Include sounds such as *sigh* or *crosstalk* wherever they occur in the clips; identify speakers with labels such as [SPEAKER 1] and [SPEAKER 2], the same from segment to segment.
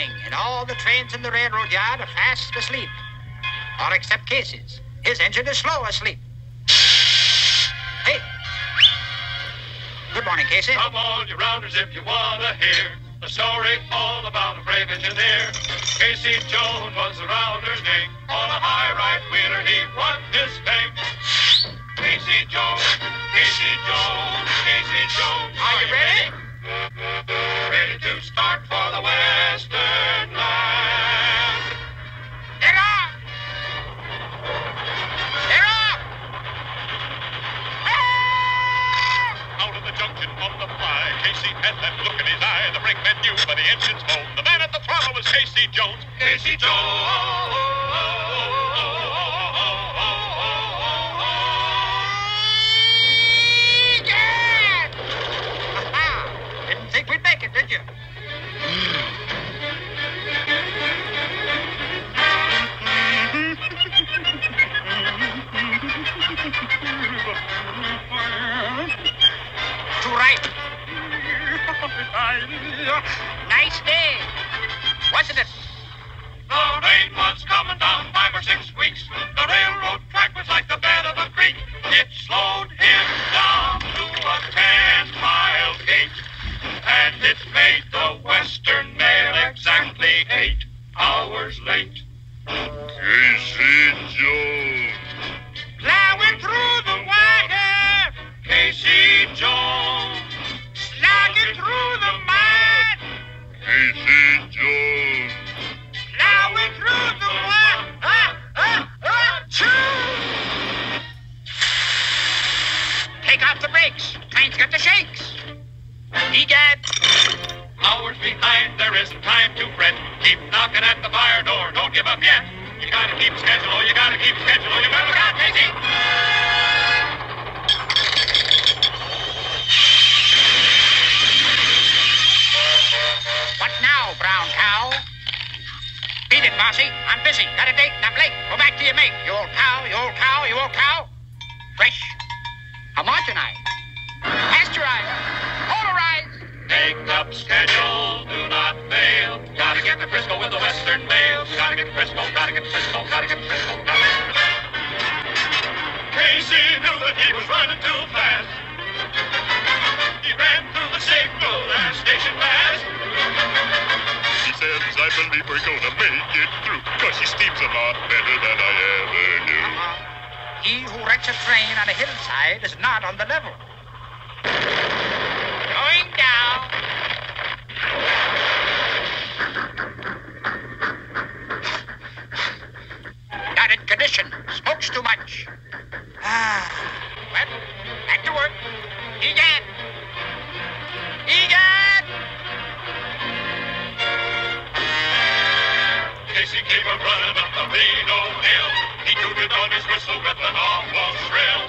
[SPEAKER 1] morning, and all the trains in the railroad yard are fast asleep. Or except Casey's. His engine is slow asleep. Hey. Good morning, Casey.
[SPEAKER 2] Come on, you rounders, if you want to hear a story all about a brave engineer. Casey Jones was the rounder's name. On a high right wheeler, he won his fame. Casey Jones, Casey Jones, Casey Jones.
[SPEAKER 1] Are you? Ready
[SPEAKER 2] Casey Jones. Casey Jones.
[SPEAKER 1] Egad! Didn't think we'd make it, did you? *laughs* To right. *laughs* Nice day. Wasn't it?
[SPEAKER 2] The rain was coming down five or six weeks. The railroad track was like the bed of a creek. It slowed him down to a ten-mile gait. And it made You gotta keep schedule. Oh, you gotta keep schedule. Oh, you better look out, Casey.
[SPEAKER 1] What now, brown cow? Beat it, bossy. I'm busy. Got a date and I'm late. Go back to your mate. You old cow, you old cow, you old cow. Fresh. Homogenized. Pasteurized. Polarized.
[SPEAKER 2] Take up schedule. Do not fail. Gotta get to Frisco with the Western Mail. Gotta get to Frisco. Gotta get to Frisco. Believe we're gonna make it through. Cause he steams a lot better than I ever knew.
[SPEAKER 1] Uh-huh. He who wrecks a train on a hillside is not on the level.
[SPEAKER 2] He on his whistle with an awful shrill.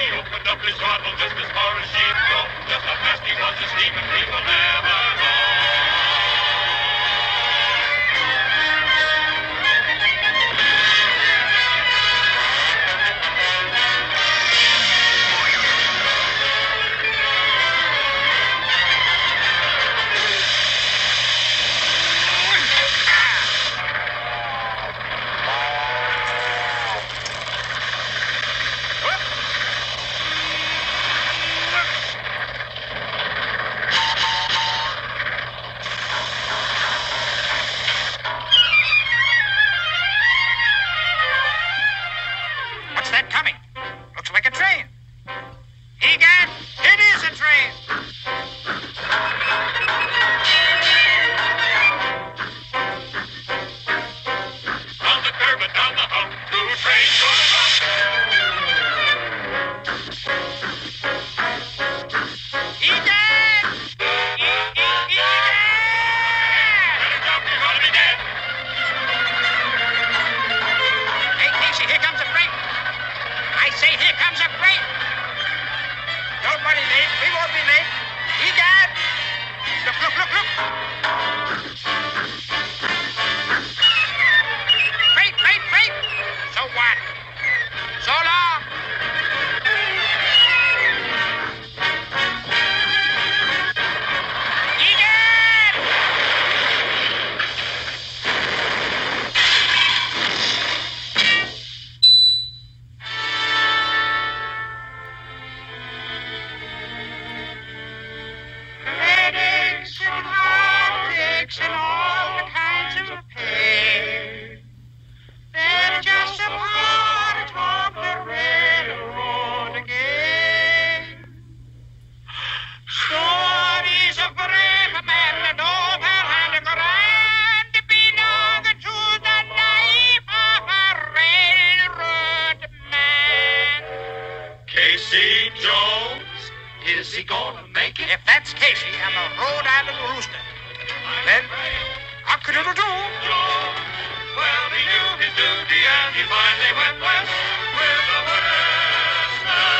[SPEAKER 2] He opened up his throttle just as far as she'd go. Just how fast he was, the steaming people never say, here comes a break. Don't
[SPEAKER 1] worry, mate. We won't be late. Egad! Look, look, look, look. If that's Casey, I'm a Rhode Island rooster. Then, cock-a-doodle-doo.
[SPEAKER 2] Well, he knew his duty and he finally went west with the word.